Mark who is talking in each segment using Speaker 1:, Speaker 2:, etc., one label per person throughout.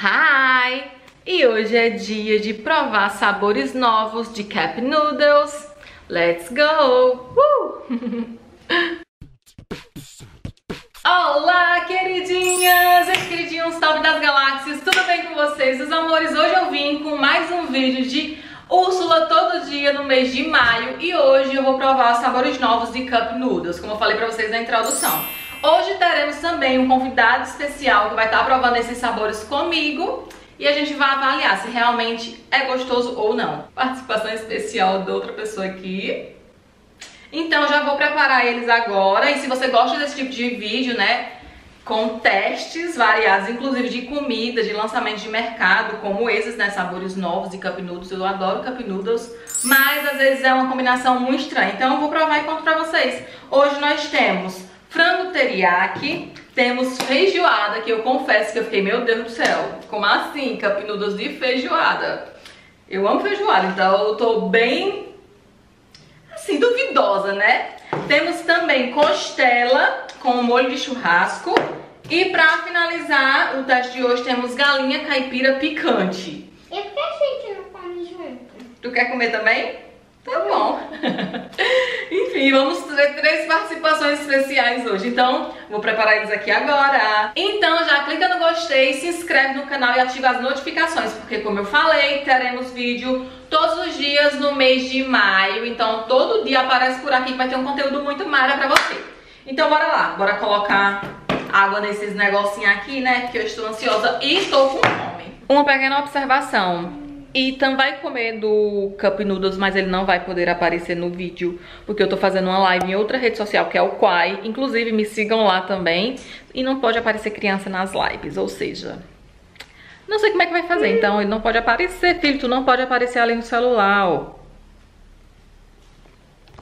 Speaker 1: Hi! E hoje é dia de provar sabores novos de Cup Noodles. Let's go! Uh! Olá, queridinhas e queridinhos, salve das galáxias, tudo bem com vocês? Os amores, hoje eu vim com mais um vídeo de Úrsula todo dia no mês de maio e hoje eu vou provar sabores novos de Cup Noodles, como eu falei pra vocês na introdução. Hoje teremos também um convidado especial que vai estar provando esses sabores comigo e a gente vai avaliar se realmente é gostoso ou não. Participação especial de outra pessoa aqui. Então já vou preparar eles agora e se você gosta desse tipo de vídeo, né, com testes variados, inclusive de comida, de lançamento de mercado, como esses, né, sabores novos de Cup Noodles, eu adoro Cup Noodles, mas às vezes é uma combinação muito estranha, então eu vou provar e conto pra vocês. Hoje nós temos frango teriyaki, temos feijoada, que eu confesso que eu fiquei, meu Deus do céu, como assim, cup noodles de feijoada? Eu amo feijoada, então eu tô bem, assim, duvidosa, né? Temos também costela com molho de churrasco. E pra finalizar o teste de hoje temos galinha caipira picante.
Speaker 2: E por que a gente não come junto?
Speaker 1: Tu quer comer também? Tá bom. Enfim, vamos ter três participações especiais hoje. Então, vou preparar eles aqui agora. Então, já clica no gostei, se inscreve no canal e ativa as notificações, porque como eu falei, teremos vídeo todos os dias no mês de maio. Então, todo dia aparece por aqui que vai ter um conteúdo muito mara pra você. Então, bora lá. Bora colocar água nesses negocinhos aqui, né? Porque eu estou ansiosa e estou com fome. Uma pequena observação. Ethan vai comer do Cup Noodles, mas ele não vai poder aparecer no vídeo, porque eu tô fazendo uma live em outra rede social, que é o Quai. Inclusive, me sigam lá também. E não pode aparecer criança nas lives, ou seja... Não sei como é que vai fazer, então ele não pode aparecer, filho, tu não pode aparecer ali no celular, ó.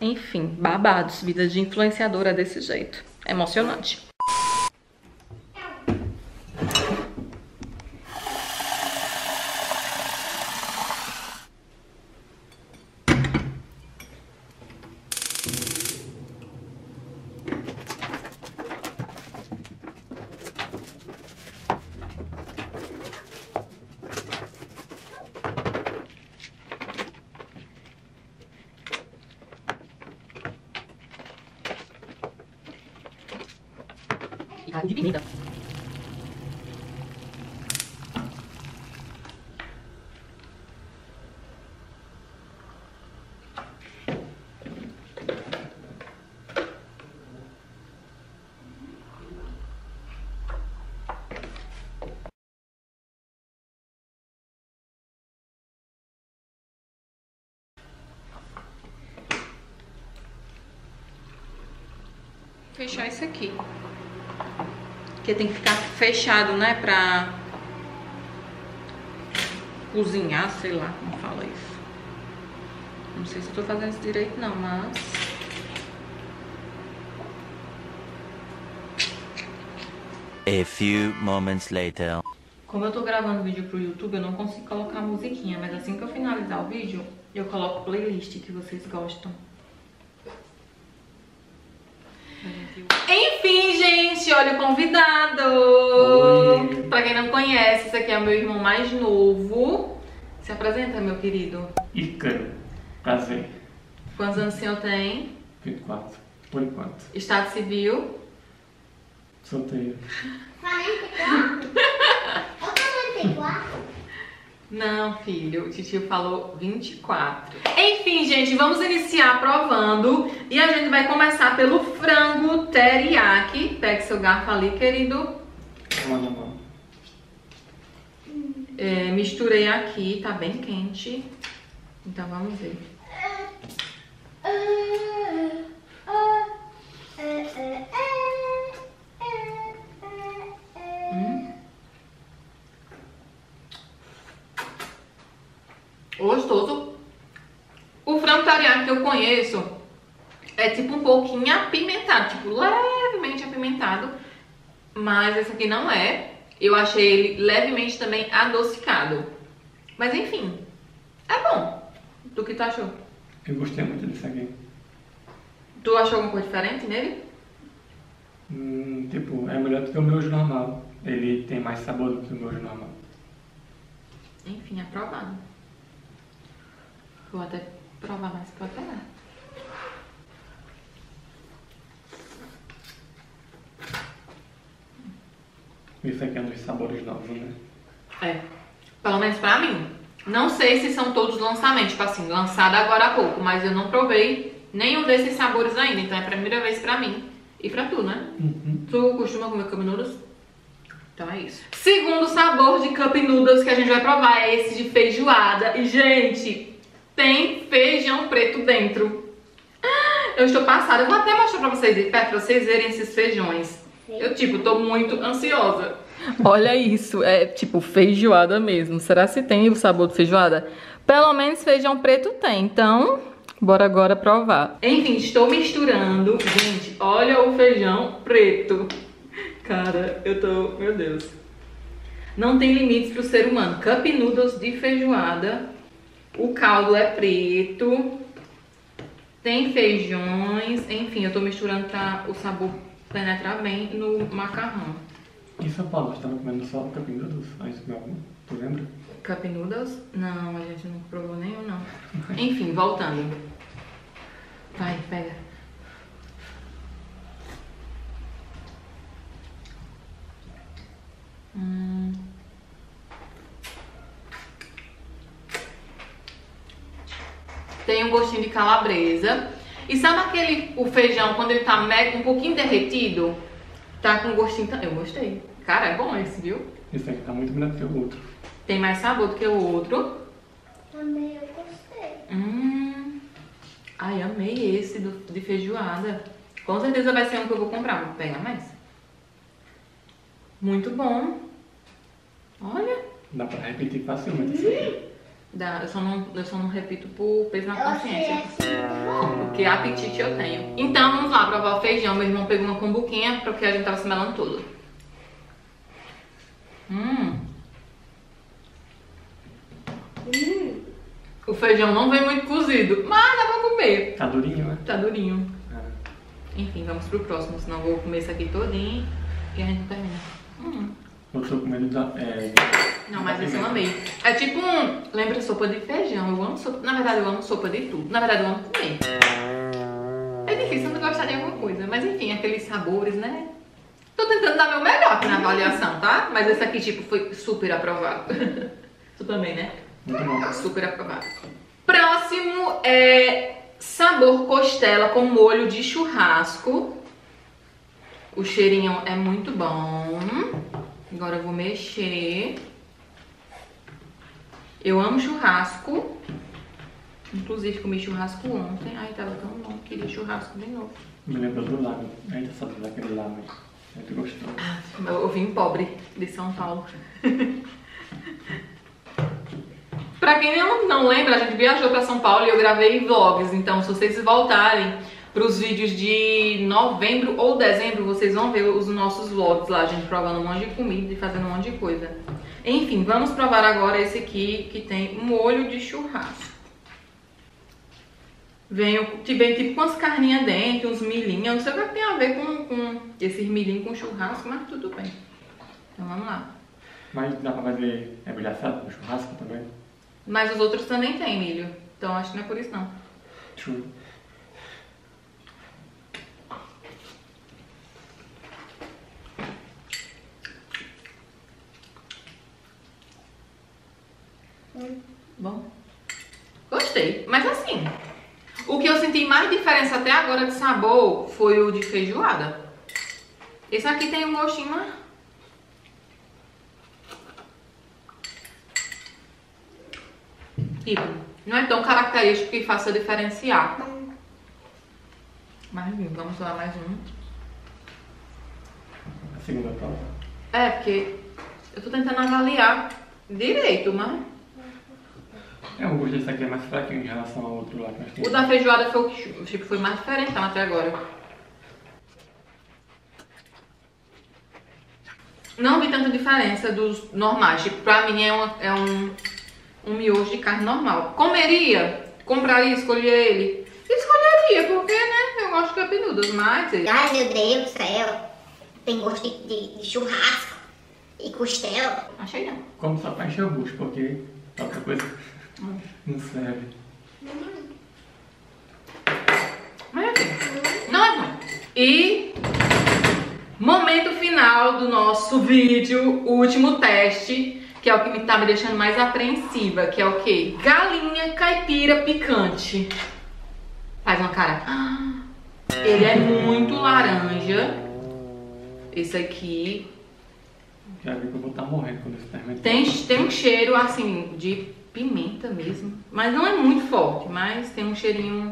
Speaker 1: Enfim, babados, vida de influenciadora desse jeito. Emocionante. Pimenta. Fechar isso aqui. Porque tem que ficar fechado, né? Pra cozinhar, sei lá como fala isso. Não sei se eu tô fazendo isso direito não, mas...
Speaker 3: A few moments later.
Speaker 1: Como eu tô gravando vídeo pro YouTube, eu não consigo colocar musiquinha, mas assim que eu finalizar o vídeo, eu coloco playlist que vocês gostam. Enfim, gente, olha o convidado!
Speaker 4: Oi.
Speaker 1: Pra quem não conhece, esse aqui é o meu irmão mais novo. Se apresenta, meu querido.
Speaker 4: Ícaro. Prazer.
Speaker 1: Quantos anos o senhor tem?
Speaker 4: 24. Por enquanto.
Speaker 1: Estado civil?
Speaker 4: Solteiro.
Speaker 2: 44? Ou 44?
Speaker 1: Não, filho, o tio falou 24. Enfim, gente, vamos iniciar provando. E a gente vai começar pelo frango teriyaki. Pegue seu garfo ali, querido.
Speaker 4: Toma na mão.
Speaker 1: É, misturei aqui, tá bem quente. Então vamos ver. Que eu conheço é tipo um pouquinho apimentado, tipo levemente apimentado. Mas esse aqui não é. Eu achei ele levemente também adocicado. Mas enfim, é bom. Do que tu achou?
Speaker 4: Eu gostei muito desse aqui.
Speaker 1: Tu achou alguma coisa diferente nele?
Speaker 4: Hum, tipo, é melhor do que o meu normal. Ele tem mais sabor do que o meu normal.
Speaker 1: Enfim, aprovado. Vou até provar mais pegar.
Speaker 4: Isso aqui é um dos sabores novos, né?
Speaker 1: É. Pelo menos pra mim. Não sei se são todos lançamentos, tipo assim, lançado agora há pouco, mas eu não provei nenhum desses sabores ainda, então é a primeira vez pra mim e pra tu, né?
Speaker 4: Uhum.
Speaker 1: Tu costuma comer cup noodles? Então é isso. Segundo sabor de cup noodles que a gente vai provar é esse de feijoada. E, gente, tem feijão preto dentro. Ah, Eu estou passada. Eu vou até mostrar pra vocês de perto, pra vocês verem esses feijões. Eu, tipo, tô muito ansiosa. Olha isso, é tipo feijoada mesmo. Será se tem o sabor de feijoada? Pelo menos feijão preto tem, então bora agora provar. Enfim, estou misturando. Gente, olha o feijão preto. Cara, eu tô. Meu Deus. Não tem limites pro ser humano. Cup noodles de feijoada. O caldo é preto. Tem feijões. Enfim, eu tô misturando pra o sabor penetrar bem no macarrão.
Speaker 4: Em São Paulo, nós estávamos comendo só capim noodles. A gente comeu algum? Tu lembra?
Speaker 1: Cup noodles? Não, a gente não provou nenhum, não. Enfim, voltando. Vai, pega. Tem um gostinho de calabresa. E sabe aquele o feijão quando ele tá mega, um pouquinho derretido? Tá com gostinho também. Eu gostei. Cara, é bom esse, viu?
Speaker 4: Esse aqui tá muito melhor do que o outro.
Speaker 1: Tem mais sabor do que o outro.
Speaker 2: Também eu gostei.
Speaker 1: Hum. Ai, amei esse do, de feijoada. Com certeza vai ser um que eu vou comprar. Vou pegar mais. Muito bom. Olha.
Speaker 4: Dá pra repetir facilmente isso aqui.
Speaker 1: Dá, eu, só não, eu só não repito por peso na consciência. Porque apetite eu tenho. Então vamos lá provar o feijão. Meu irmão pegou uma combuquinha porque a gente tava se melando tudo. Hum.
Speaker 2: Hum.
Speaker 1: O feijão não vem muito cozido, mas dá pra comer.
Speaker 4: Tá durinho, né?
Speaker 1: Tá durinho.
Speaker 4: Ah.
Speaker 1: Enfim, vamos pro próximo, senão eu vou comer isso aqui todinho e a gente não termina. Hum.
Speaker 4: Eu tô comendo da. É,
Speaker 1: Não, mas esse eu amei. É tipo um. Lembra sopa de feijão? Eu amo sopa. Na verdade, eu amo sopa de tudo. Na verdade, eu amo comer. É difícil não gostar de alguma coisa. Mas enfim, aqueles sabores, né? Tô tentando dar meu melhor aqui na avaliação, tá? Mas esse aqui, tipo, foi super aprovado. tu também, né?
Speaker 4: muito bom.
Speaker 1: Super aprovado. Próximo é sabor costela com molho de churrasco. O cheirinho é muito bom. Agora eu vou mexer. Eu amo churrasco. Inclusive comi churrasco ontem. Ai, tava tão bom. Queria churrasco de novo.
Speaker 4: Me lembrou do lago. Ainda sabe daquele lago. Muito gostoso.
Speaker 1: Eu vim pobre de São Paulo. pra quem não, não lembra, a gente viajou pra São Paulo e eu gravei vlogs. Então, se vocês voltarem pros vídeos de novembro ou dezembro, vocês vão ver os nossos vlogs lá, a gente provando um monte de comida e fazendo um monte de coisa. Enfim, vamos provar agora esse aqui que tem molho de churrasco. Vem, o- que vem tipo com as carninhas dentro, uns milhinhos. Eu não sei o que tem a ver com, com esses milhinhos com churrasco, mas tudo bem. Então vamos lá.
Speaker 4: Mas dá pra fazer assado com churrasco também?
Speaker 1: Mas os outros também tem milho. Então acho que não é por isso não.
Speaker 4: True.
Speaker 1: Bom. Gostei. Mas assim, o que eu senti mais diferença até agora de sabor foi o de feijoada. Esse aqui tem um gostinho mais... Tipo, não é tão característico que faça diferenciar. Mas enfim, vamos lá mais um.
Speaker 4: A segunda prova.
Speaker 1: É, porque eu tô tentando avaliar direito, mas...
Speaker 4: É, o gosto desse aqui é mais fraquinho em relação ao outro lá que nós
Speaker 1: O da feijoada foi o que tipo, foi mais diferentão até agora. Não vi tanta diferença dos normais. Tipo, pra mim é, uma- é um, um miojo de carne normal. Comeria? Compraria, escolheria ele? Escolheria, porque, né? Eu gosto de capinudas, mas...
Speaker 2: Ai, meu Deus do céu. Tem gosto de, de- de churrasco. E costela?
Speaker 1: Achei não.
Speaker 4: Como só pra encher o bucho, porque outra coisa não serve.
Speaker 1: Não é não. E momento final do nosso vídeo, o último teste, que é o que me tá me deixando mais apreensiva, que é o quê? Galinha caipira picante. Faz uma cara. Ah, Ele é muito laranja. Esse aqui
Speaker 4: Já vi que eu vou estar morrendo quando eu experimentar.
Speaker 1: tem, tem um cheiro assim de pimenta mesmo. Mas não é muito forte, mas tem um cheirinho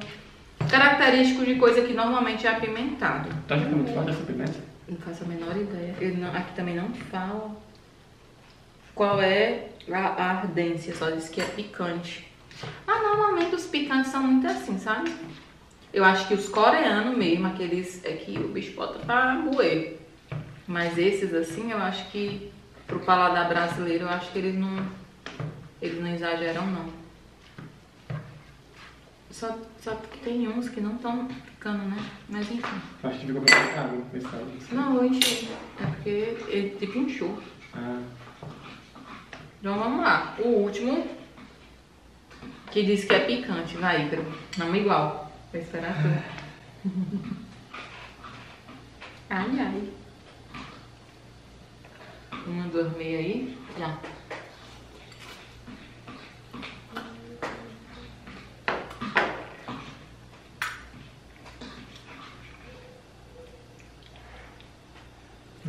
Speaker 1: característico de coisa que normalmente é apimentado.
Speaker 4: Tu acha que é muito forte essa pimenta?
Speaker 1: Não faço a menor ideia. Não- aqui também não fala qual é a, a ardência, só diz que é picante. Mas normalmente os picantes são muito assim, sabe? Eu acho que os coreanos mesmo, aqueles é que o bicho bota pra moer. Mas esses assim, eu acho que pro paladar brasileiro, eu acho que eles não eles não exageram não. Só, só que tem uns que não estão picando, né? Mas enfim.
Speaker 4: Acho que ficou água nesse caso.
Speaker 1: Não, eu enchi. É porque ele tipo inchou.
Speaker 4: Ah,
Speaker 1: Então vamos lá. O último. Que diz que é picante. Vai, Ícaro. Não igual. Vou esperar tu. Ai, ai. Uma, duas, meia aí. Já.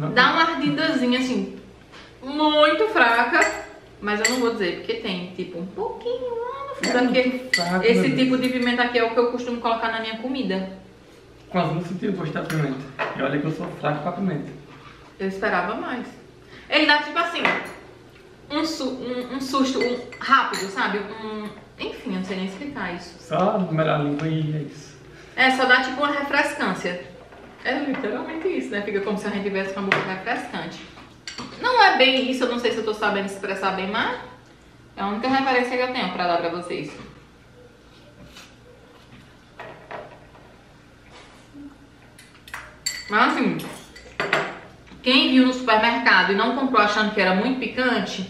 Speaker 4: Não.
Speaker 1: Dá uma ardidazinha assim, muito fraca, mas eu não vou dizer, porque tem tipo um pouquinho lá no fundo.
Speaker 4: É fraco,
Speaker 1: esse tipo de pimenta aqui é o que eu costumo colocar na minha comida.
Speaker 4: Quase não senti o gosto da pimenta. E olha que eu sou fraco pra pimenta.
Speaker 1: Eu esperava mais. Ele dá tipo assim, um, su um, um susto um, rápido, sabe? Um, enfim, eu não sei nem explicar isso.
Speaker 4: Só numerar a língua e é isso.
Speaker 1: É, só dá tipo uma refrescância. É literalmente isso, né? Fica como se a gente tivesse uma boca refrescante. Não é bem isso, eu não sei se eu tô sabendo expressar bem, mas é a única referência que eu tenho pra dar pra vocês. Mas assim, quem viu no supermercado e não comprou achando que era muito picante,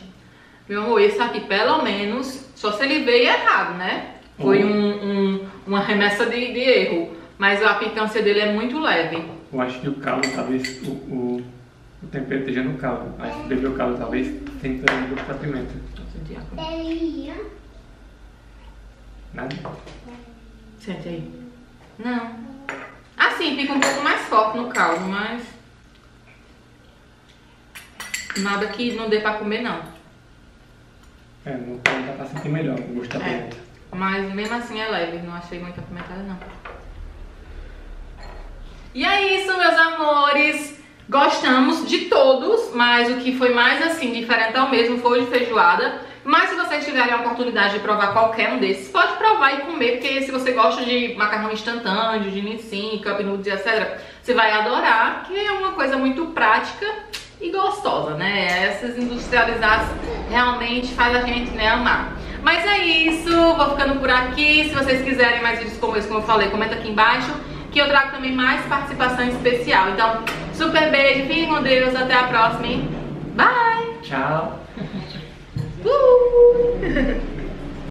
Speaker 1: meu amor, esse aqui pelo menos, só se ele veio errado, né? Foi um, um- uma remessa de, de erro. Mas a picância dele é muito leve.
Speaker 4: Eu acho que o caldo, talvez, o, o, o tempero esteja no caldo. Aí se beber o caldo, talvez, tenha que o gosto da pimenta. Nada?
Speaker 1: Sente aí. Não. Assim, fica um pouco mais forte no caldo, mas. Nada que não dê pra comer, não.
Speaker 4: É, no caldo dá pra sentir melhor o gosto da
Speaker 1: É.
Speaker 4: pimenta.
Speaker 1: Mas mesmo assim é leve, não achei muito apimentada, não. E é isso, meus amores. Gostamos de todos, mas o que foi mais assim diferentão mesmo foi o de feijoada. Mas se vocês tiverem a oportunidade de provar qualquer um desses, pode provar e comer, porque se você gosta de macarrão instantâneo, de nissin, cup noodles etc, você vai adorar, que é uma coisa muito prática e gostosa, né? Essas industrializadas realmente faz a gente né, amar. Mas é isso, vou ficando por aqui. Se vocês quiserem mais vídeos como esse, como eu falei, comenta aqui embaixo que eu trago também mais participação especial. Então, super beijo, fiquem com Deus, até a próxima. hein? Bye!
Speaker 4: Tchau!
Speaker 1: Uh!